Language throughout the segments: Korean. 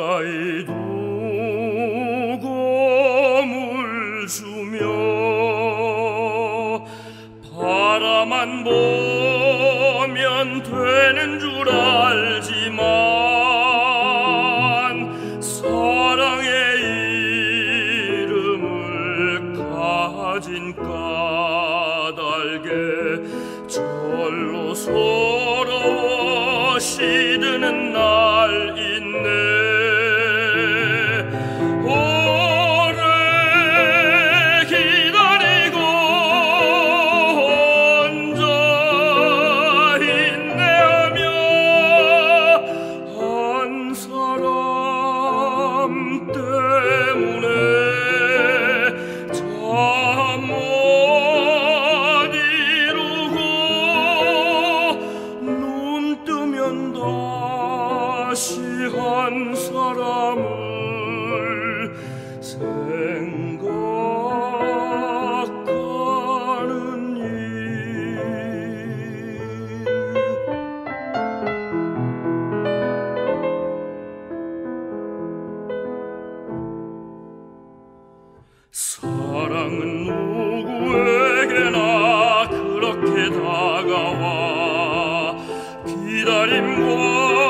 가까이 두고 물 주며 바라만 보면 되는 줄 알지만 사랑의 이름을 가진 까닭에 절로 서러워 시드는 날 다시 한 사람을 생각하는 일. 사랑은 누구에게나 그렇게 다가와 기다림과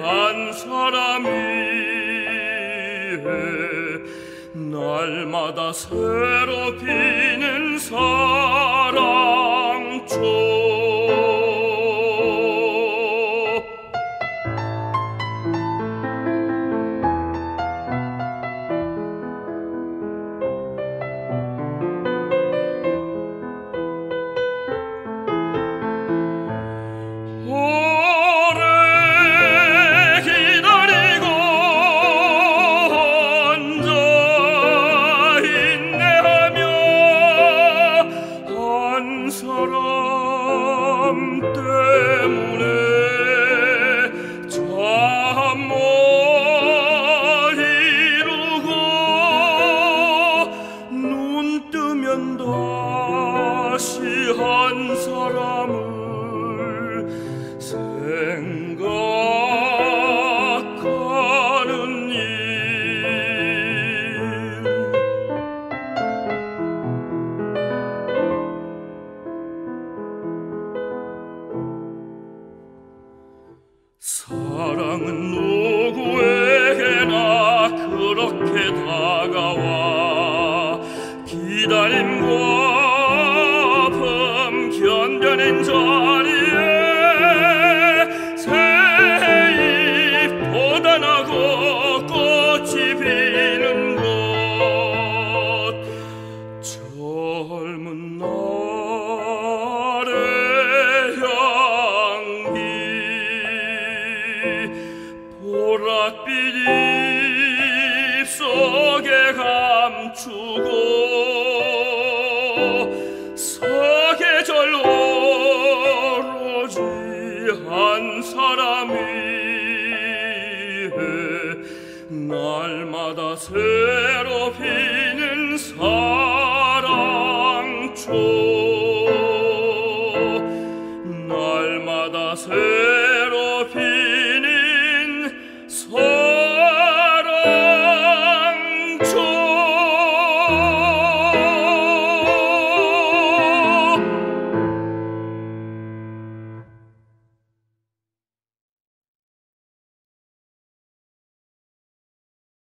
한 사람이 날마다 피 다시 한 사람을 생각하는 일. 사랑은 누구에게나 그렇게 다가와 기다림과 감추고 사계절 오로지 한 사람이 날마다 새